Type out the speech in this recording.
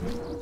Yeah.